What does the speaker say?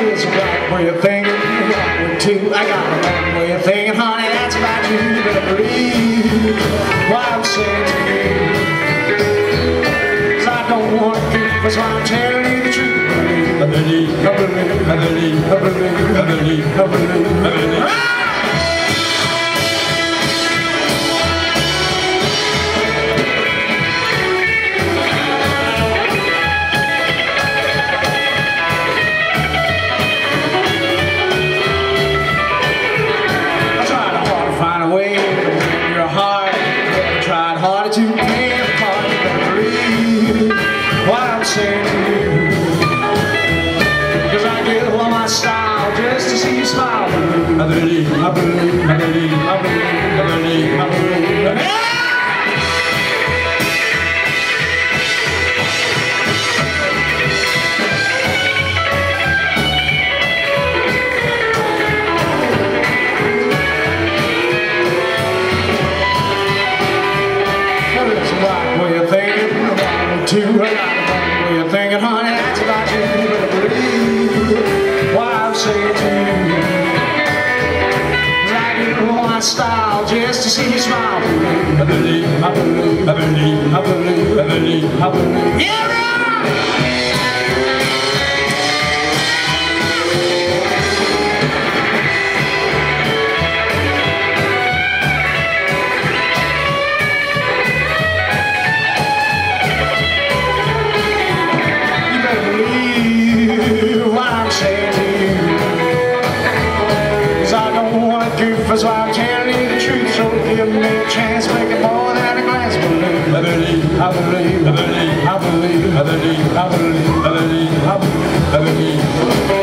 Is right way of thinking? Wrong way too. I got a wrong way of thinking, honey. That's about you. You better believe what I'm saying to you. Cause I don't want to. That's why I'm telling you the truth. I believe, I believe, I believe, I believe, I believe. I believe. Got a of thinking, honey, that's about you. You better believe what I'm saying to you. My style just to see you smile. I believe, I believe, I believe, I believe, I believe. I believe. Yeah, chance, it more than a glass balloon. I believe, I believe, I believe, I believe, I believe, I believe, I believe, I believe, I believe.